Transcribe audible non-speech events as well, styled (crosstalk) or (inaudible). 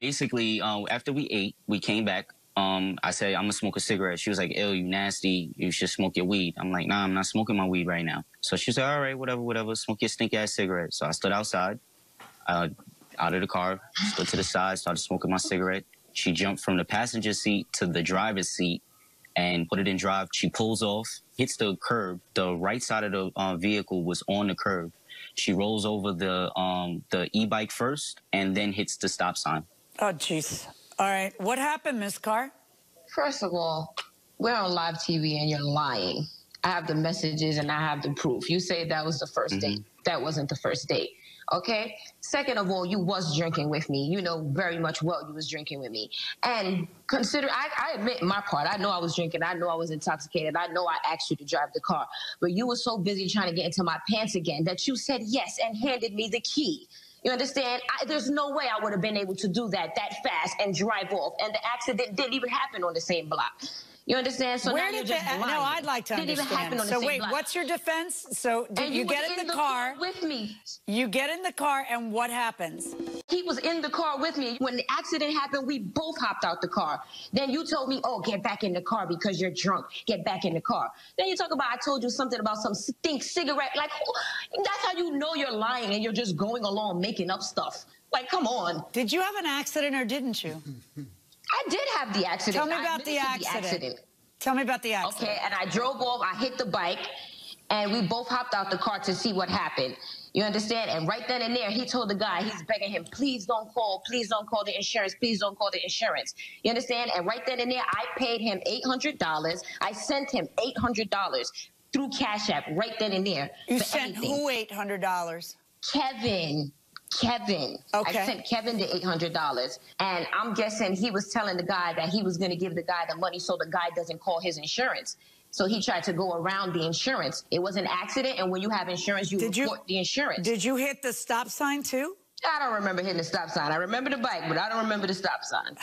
Basically, uh, after we ate, we came back. Um, I said, I'm gonna smoke a cigarette. She was like, ew, you nasty. You should smoke your weed. I'm like, nah, I'm not smoking my weed right now. So she said, all right, whatever, whatever. Smoke your stinky ass cigarette. So I stood outside, uh, out of the car, stood to the side, started smoking my cigarette. She jumped from the passenger seat to the driver's seat and put it in drive. She pulls off, hits the curb. The right side of the uh, vehicle was on the curb. She rolls over the um, the e-bike first and then hits the stop sign. Oh, jeez. All right. What happened, Miss Carr? First of all, we're on live TV and you're lying. I have the messages and I have the proof. You say that was the 1st Mhm. date. That wasn't the first date. Okay? Second of all, you was drinking with me. You know very much well you was drinking with me. And consider I, I admit my part. I know I was drinking. I know I was intoxicated. I know I asked you to drive the car. But you were so busy trying to get into my pants again that you said yes and handed me the key. You understand? I, there's no way I would have been able to do that that fast and drive off. And the accident didn't even happen on the same block. You understand? So Where now you're just the, lying. no, I'd like to Didn't even happen understand. on the So wait, block. what's your defense? So did And you, was get in the, car? with me. You get in the car, and what happens? He was in the car with me. When the accident happened, we both hopped out the car. Then you told me, oh, get back in the car because you're drunk. Get back in the car. Then you talk about, I told you something about some stink cigarette. Like, that's how you know you're lying and you're just going along making up stuff. Like, come on. Did you have an accident or didn't you? (laughs) I did have the accident. Tell me about the admitted to accident. Tell me about the accident. Okay, and I drove off, I hit the bike, and we both hopped out the car to see what happened. You understand? And right then and there, he told the guy, he's begging him, please don't call, please don't call the insurance, please don't call the insurance. You understand? And right then and there, I paid him $800. I sent him $800 through Cash App right then and there. You sent anything. who eight hundred dollars? Kevin. Kevin. Okay. I sent Kevin the eight hundred dollars, and I'm guessing he was telling the guy that he was going to give the guy the money so the guy doesn't call his insurance. So he tried to go around the insurance. It was an accident, and when you have insurance, you Did you- report the insurance. Did you hit the stop sign too? I don't remember hitting the stop sign. I remember the bike, but I don't remember the stop sign.